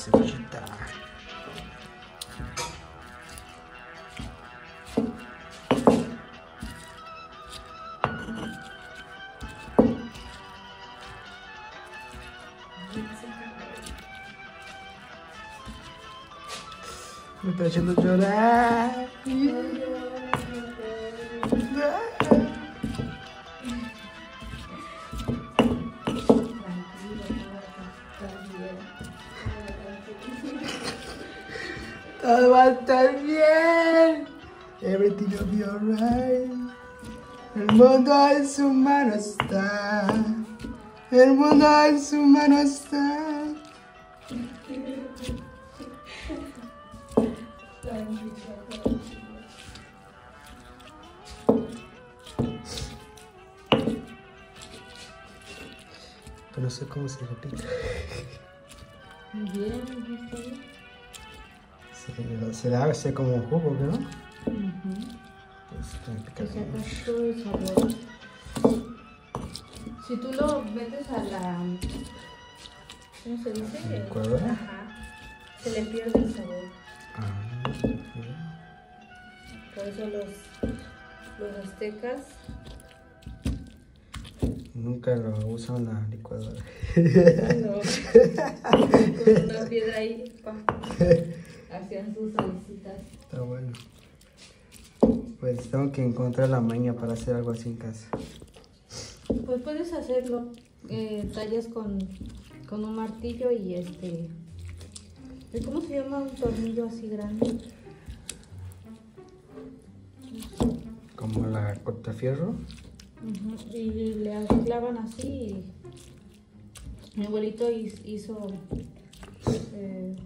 Cebollita. Me está haciendo llorar. Todo va a estar bien. Everything will be alright. El mundo en su mano está. El mundo en su mano está. Pero no sé cómo se repite. Bien, ¿viste? Se, se le hace como un jugo, ¿no? Ujú. Pues tiene que el sabor. Si tú lo metes a la. ¿Cómo se dice? ¿Licuadora? Ajá. Se le pierde el sabor. Ah, Por eso los, los aztecas. Nunca lo uso en la licuadora. No, con una piedra ahí. pa, Hacían sus salsitas. Está bueno. Pues tengo que encontrar la maña para hacer algo así en casa. Pues puedes hacerlo. Eh, tallas con, con un martillo y este. ¿y ¿Cómo se llama un tornillo así grande? Como la cortafierro. Y le clavan así. y Mi abuelito hiz- hizo eh,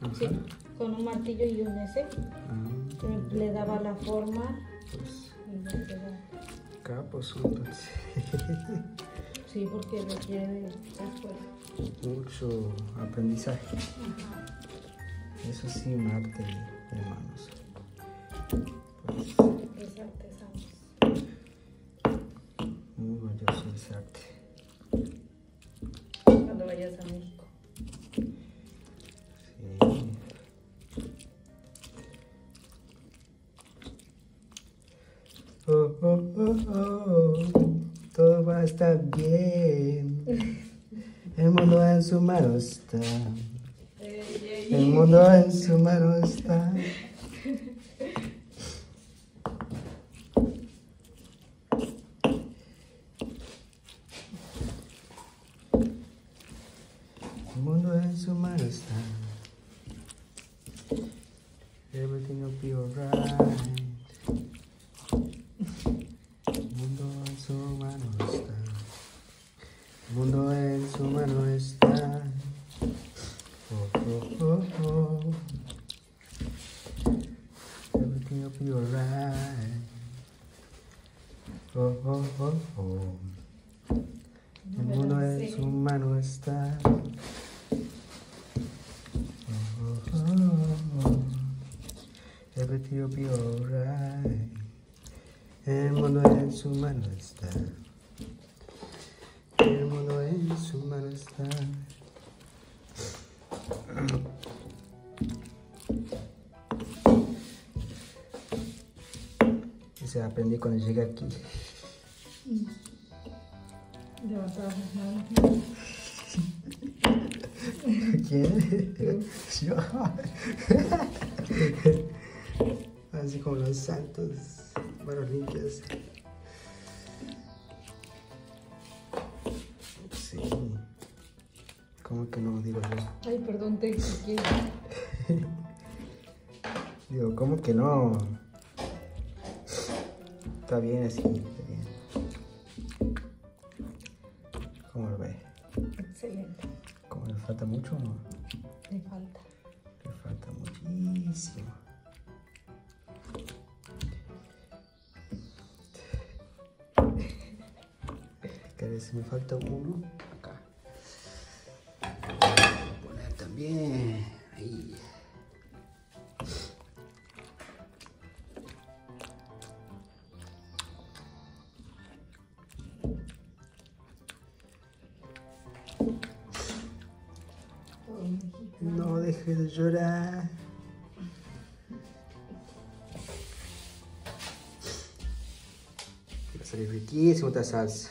Ajá. sí, con un martillo y un ese. Ah, Le daba la forma pues capos entonces. Sí, porque requiere. Mucho aprendizaje. Eso sí, un arte de manos. Pues Es artesanos. muy valioso ese arte. Todo va a estar bien. El mundo en su mano está. El mundo en su mano está. El mundo en su mano está. Oh, oh, oh, oh. Everything will be alright. Oh, oh, oh, oh. oh, oh, oh. El mundo en su mano está. Oh, oh, oh, oh. Everything will be alright. El mundo en su mano está. Ese aprendí cuando llegué aquí. Levantar las manos. ¿Quién? Yo. Así como los santos, manos limpias. Sí. ¿Cómo que no digo yo? Ay, perdón, te. Digo, ¿cómo que no? Está bien así, está bien. ¿Cómo lo ve? Excelente. ¿Cómo le falta mucho o no? Le falta. Le falta muchísimo. Veces me falta uno acá. Voy a poner también ahí. No dejes de llorar. Va a salir riquísimo esta salsa.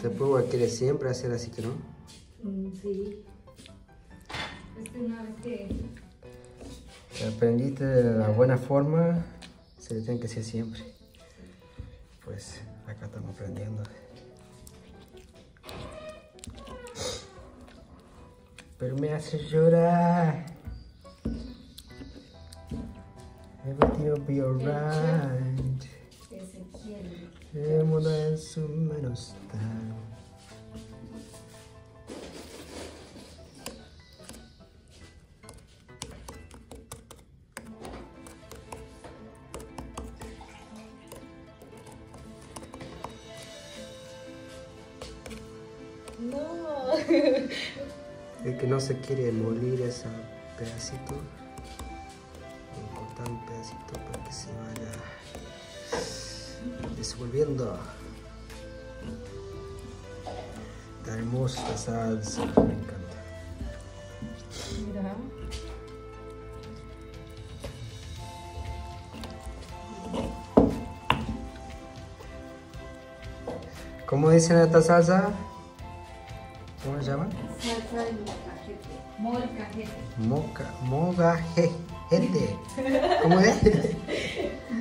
Te pruebo que quieres siempre hacer así que no. Mm, Sí. Es que una vez que. Que aprendiste de la buena forma, se le tiene que hacer siempre. Pues acá estamos aprendiendo. Pero me hace llorar. Everything will be alright. El mundo en su mano está. No. El que no se quiere molir ese pedacito, cortar un pedacito para que se vaya desenvolviendo. Está hermosa salsa, me encanta. Mira. ¿Cómo dicen esta salsa? ¿Cómo se llama? Salsa de molcajete. Molcajete. Moca, mogajete. ¿Cómo es?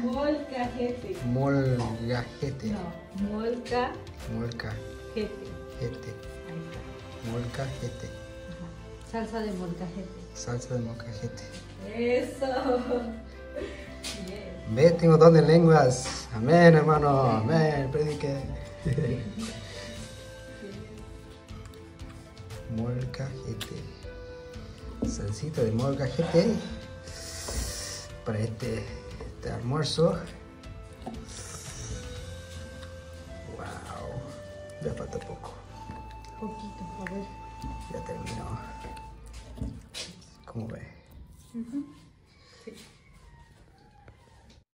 Molcajete. Molgajete. No, molcajete. Molcajete. Ahí está. Molcajete. Ajá. Salsa de molcajete. Salsa de molcajete. Eso. Bien. Ve, tengo don de lenguas. Amén, hermano. Amén. Predique. Molcajete. Salsita de molcajete. Para este, este almuerzo. Wow. Ya falta poco. Poquito, a ver. Ya terminó. ¿Cómo ve? Ujú.